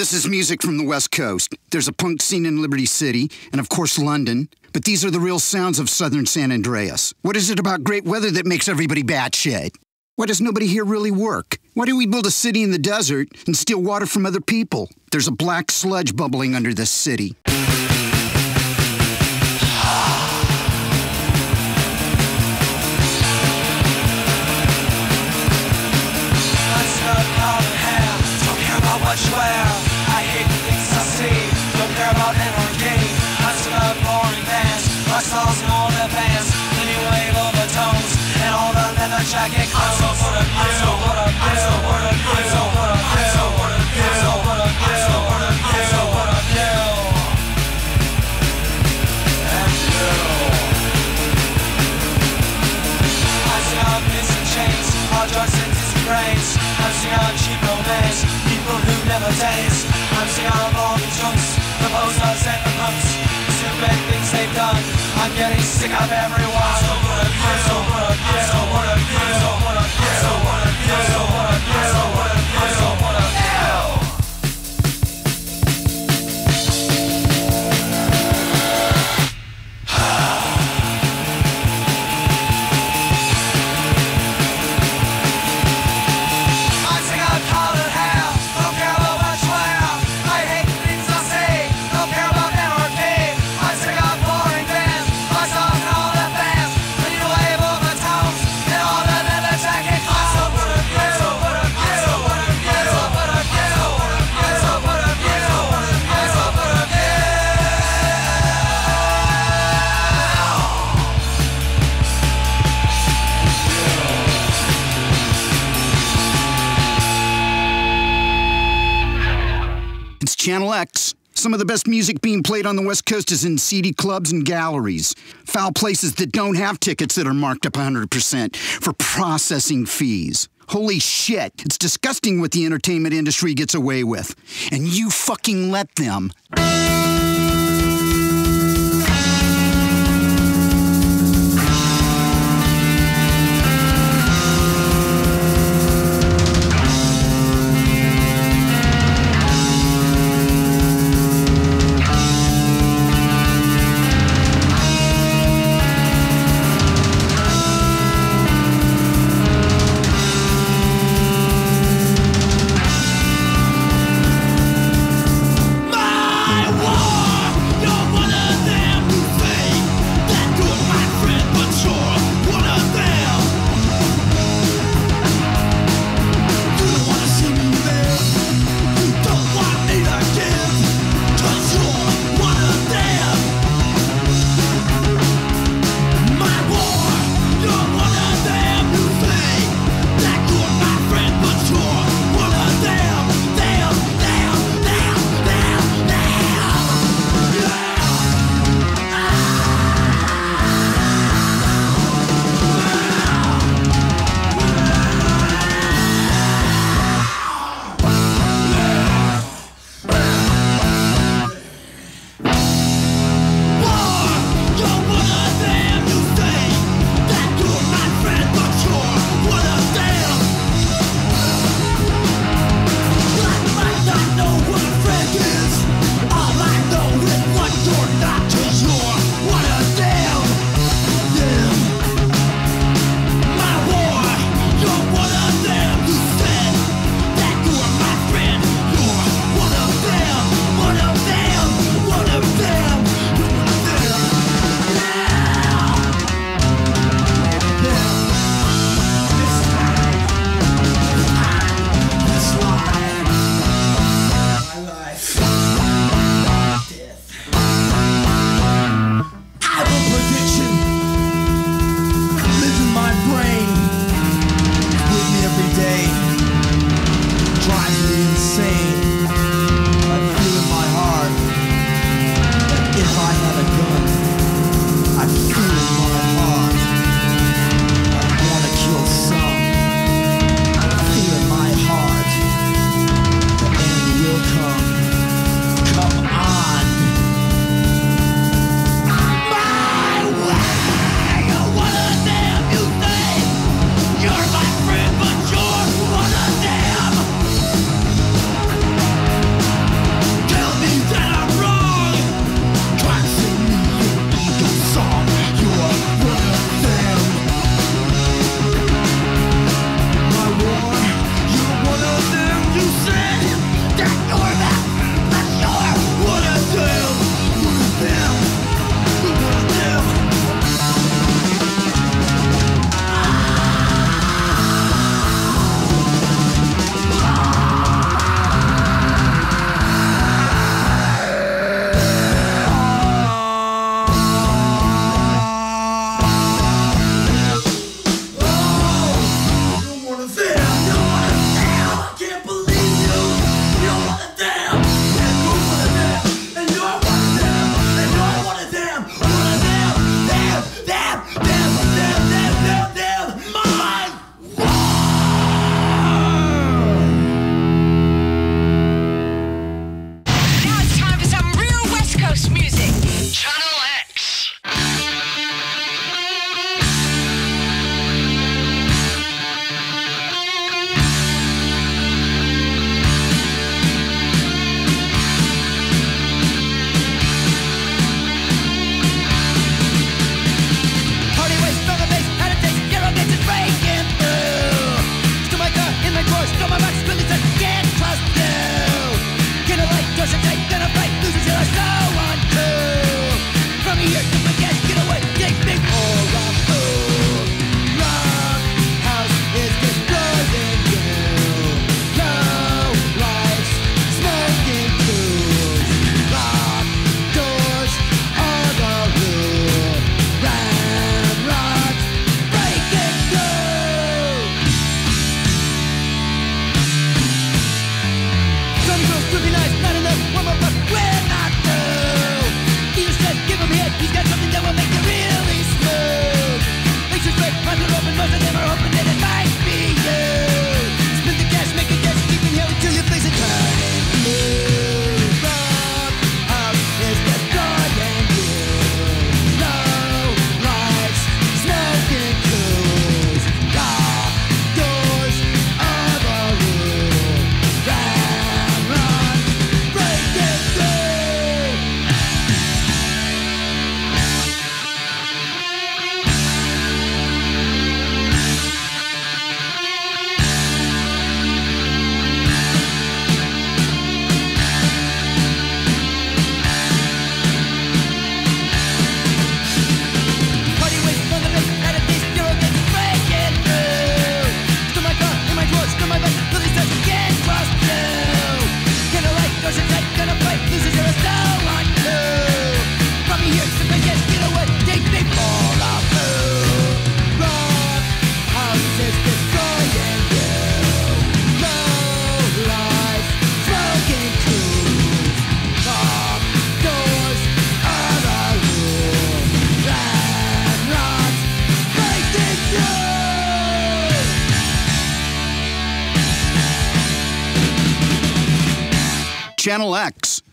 This is music from the West Coast. There's a punk scene in Liberty City, and of course, London. But these are the real sounds of southern San Andreas. What is it about great weather that makes everybody batshit? Why does nobody here really work? Why do we build a city in the desert and steal water from other people? There's a black sludge bubbling under this city. days. And see how long jumps The posters and the pumps. Stupid things they've done. I'm getting sick of everyone. Channel X. Some of the best music being played on the West Coast is in seedy clubs and galleries. Foul places that don't have tickets that are marked up 100% for processing fees. Holy shit, it's disgusting what the entertainment industry gets away with. And you fucking let them.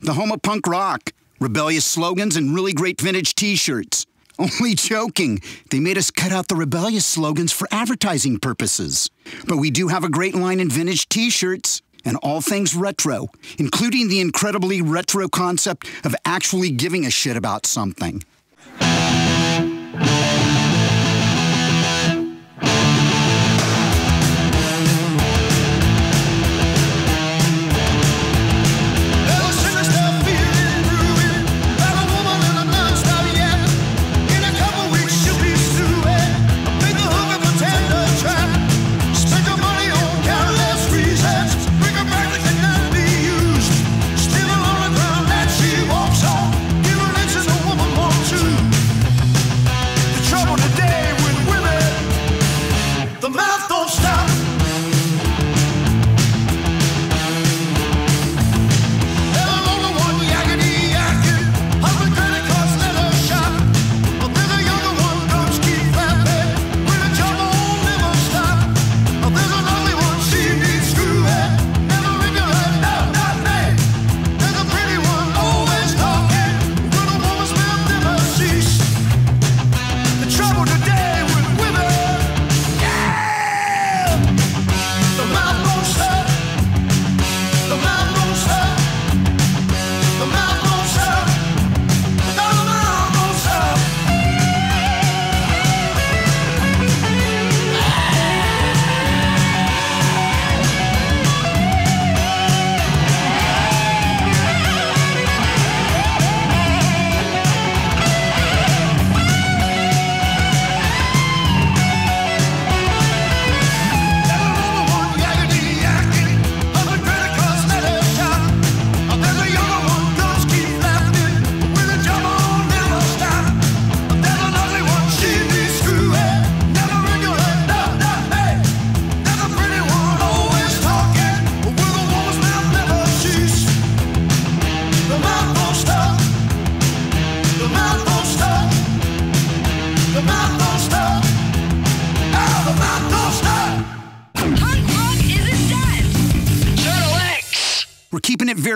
The home of punk rock, rebellious slogans, and really great vintage t shirts. Only joking. They made us cut out the rebellious slogans for advertising purposes. But we do have a great line in vintage t shirts and all things retro, including the incredibly retro concept of actually giving a shit about something.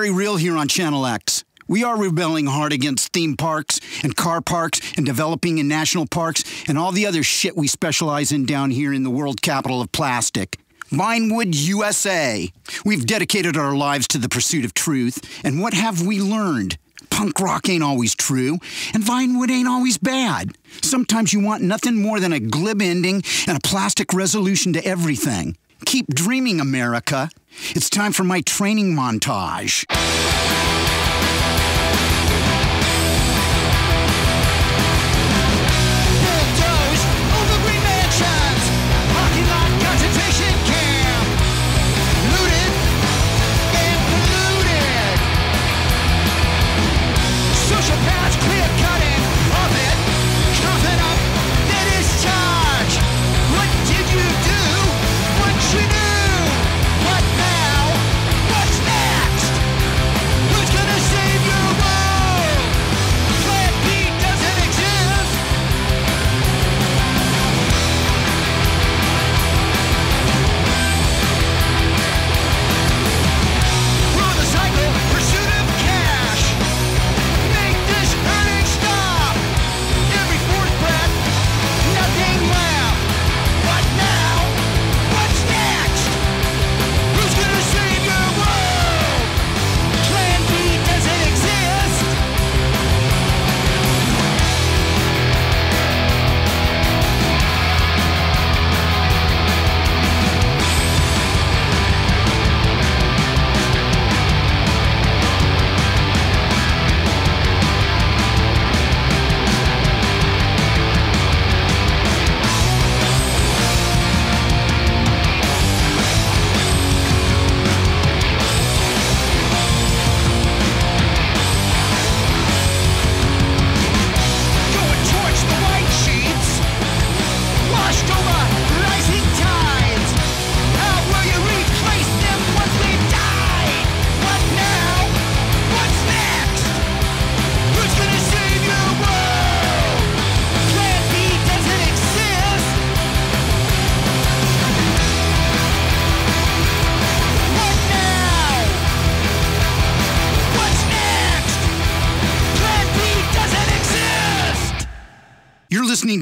On Channel X. We are rebelling hard against theme parks and car parks and developing in national parks and all the other shit we specialize in down here in the world capital of plastic. Vinewood, USA. We've dedicated our lives to the pursuit of truth, and what have we learned? Punk rock ain't always true, and Vinewood ain't always bad. Sometimes you want nothing more than a glib ending and a plastic resolution to everything. Keep dreaming, America. It's time for my training montage.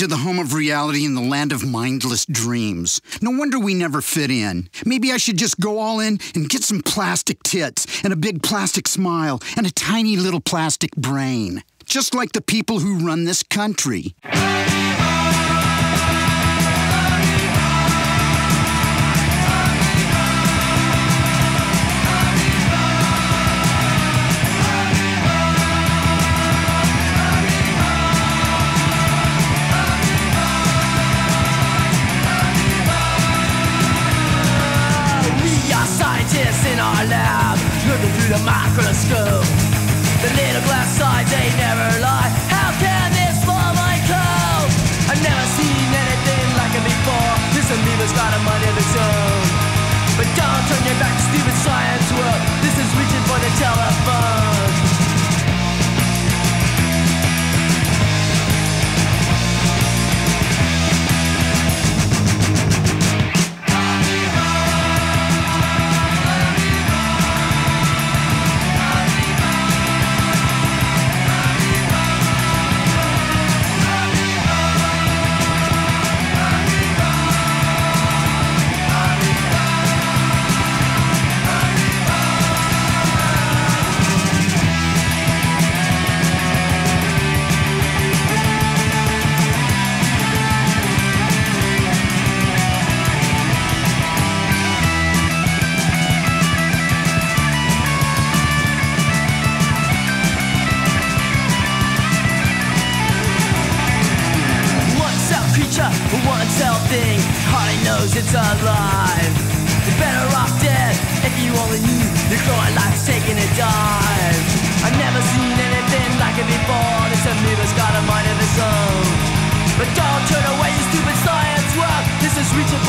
The home of reality in the land of mindless dreams. No wonder we never fit in. Maybe I should just go all in and get some plastic tits and a big plastic smile and a tiny little plastic brain. Just like the people who run this country. Through the microscope. The little glass sides, they never lie. How can this fall my code? I've never seen anything like it before. This amoeba's got a mind of its own. But don't turn your back to stupid science world. This is reaching for the telephone.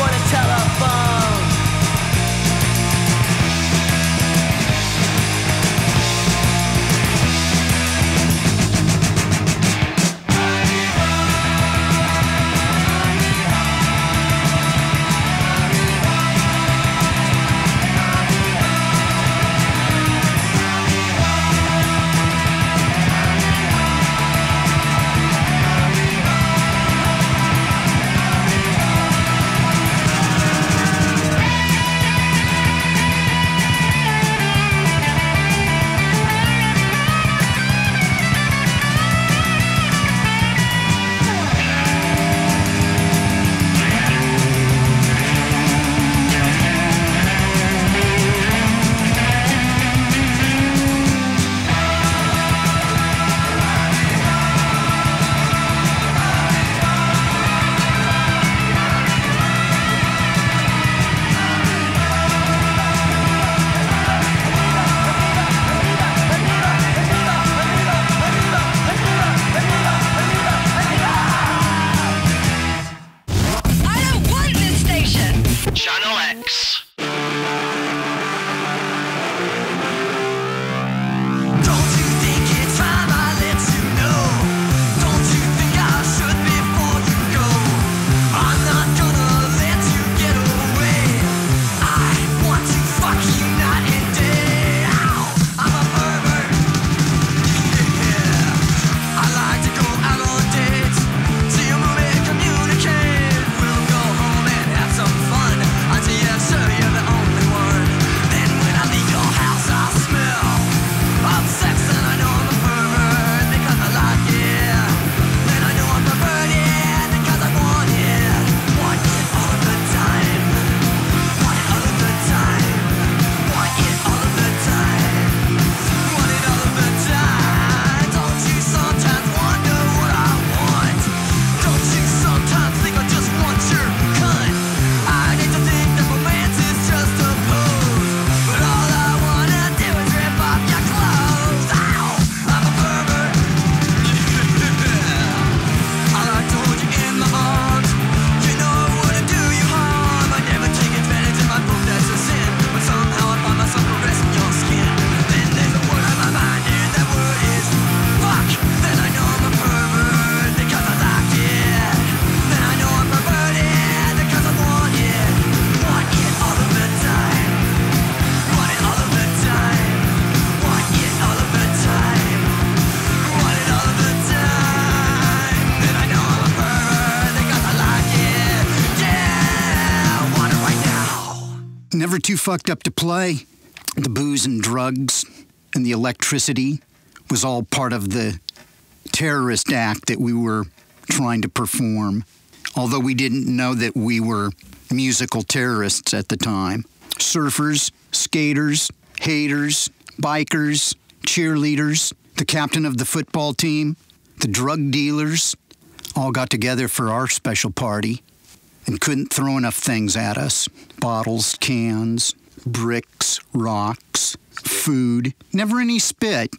For the telephone. Never too fucked up to play. The booze and drugs and the electricity was all part of the terrorist act that we were trying to perform, although we didn't know that we were musical terrorists at the time. Surfers, skaters, haters, bikers, cheerleaders, the captain of the football team, the drug dealers all got together for our special party and couldn't throw enough things at us bottles, cans, bricks, rocks, food, never any spit.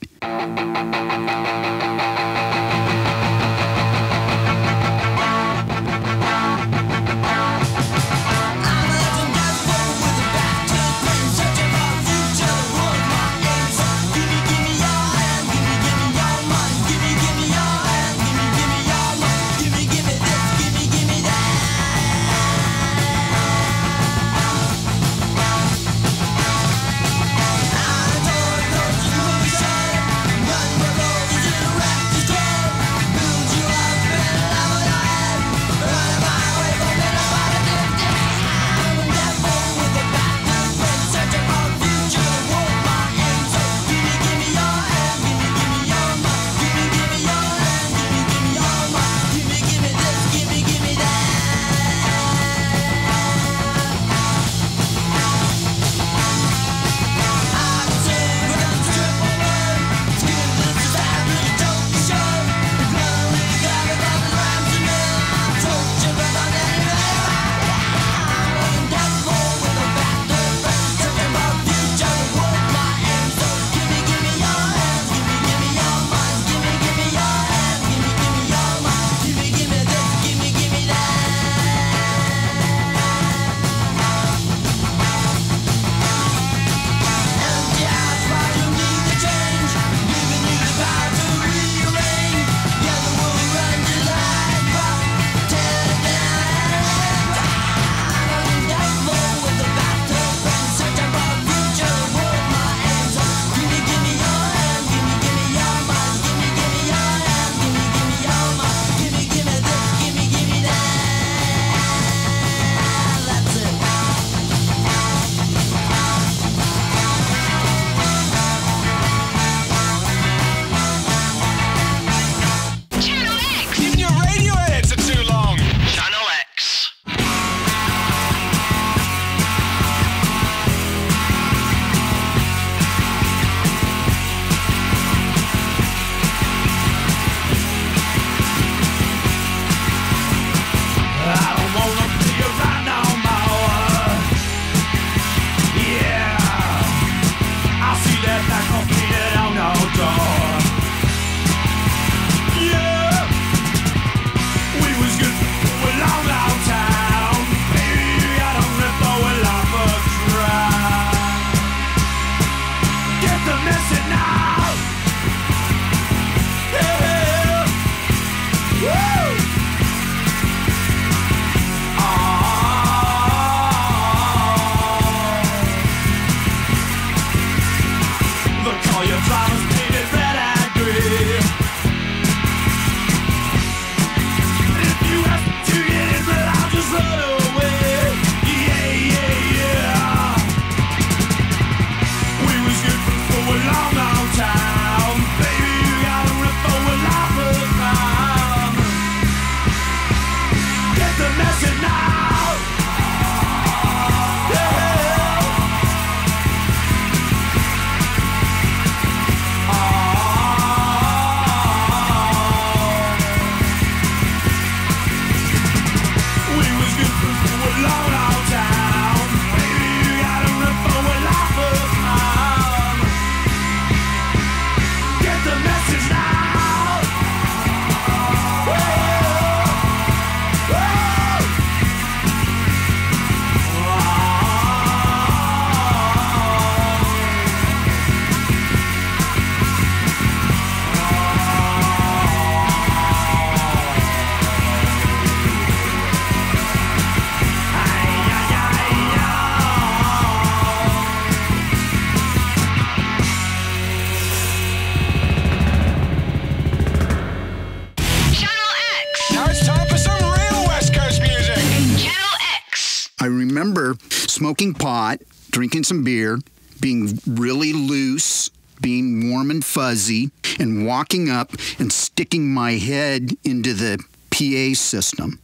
smoking pot, drinking some beer, being really loose, being warm and fuzzy, and walking up and sticking my head into the PA system,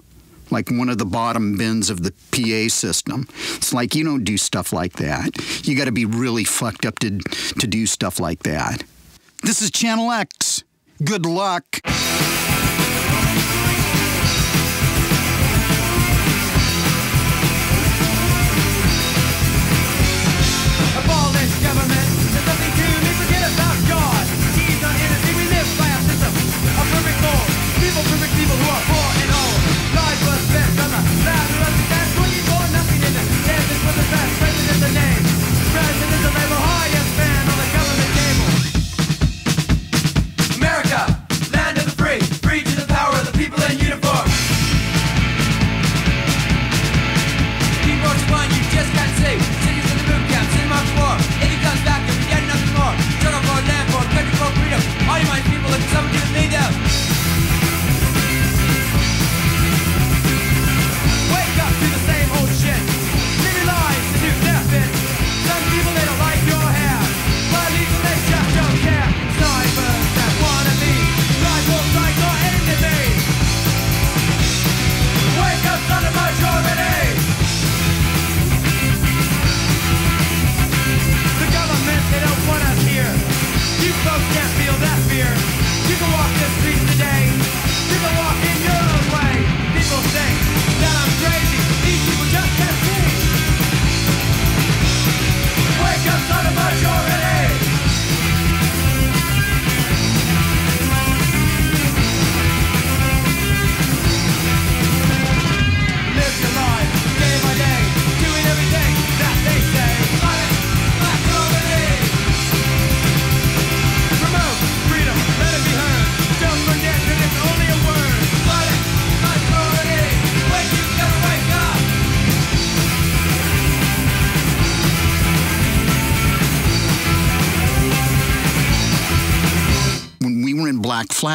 like one of the bottom bins of the PA system. It's like you don't do stuff like that. You got to be really fucked up to, to do stuff like that. This is Channel X. Good luck.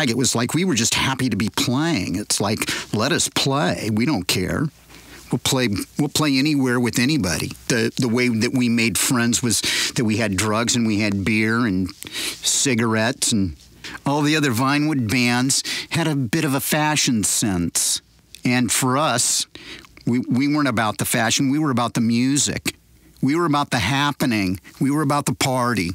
flag, it was like we were just happy to be playing. It's like, let us play. We don't care. We'll play. We'll play anywhere with anybody. the The way that we made friends was that we had drugs and we had beer and cigarettes and all the other Vinewood bands had a bit of a fashion sense. And for us, we we weren't about the fashion. We were about the music. We were about the happening. We were about the party.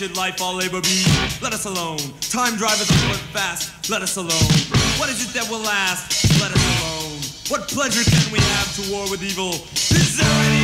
should life all labor be? Let us alone. Time driveth forward fast. Let us alone. What is it that will last? Let us alone. What pleasure can we have to war with evil? Is there any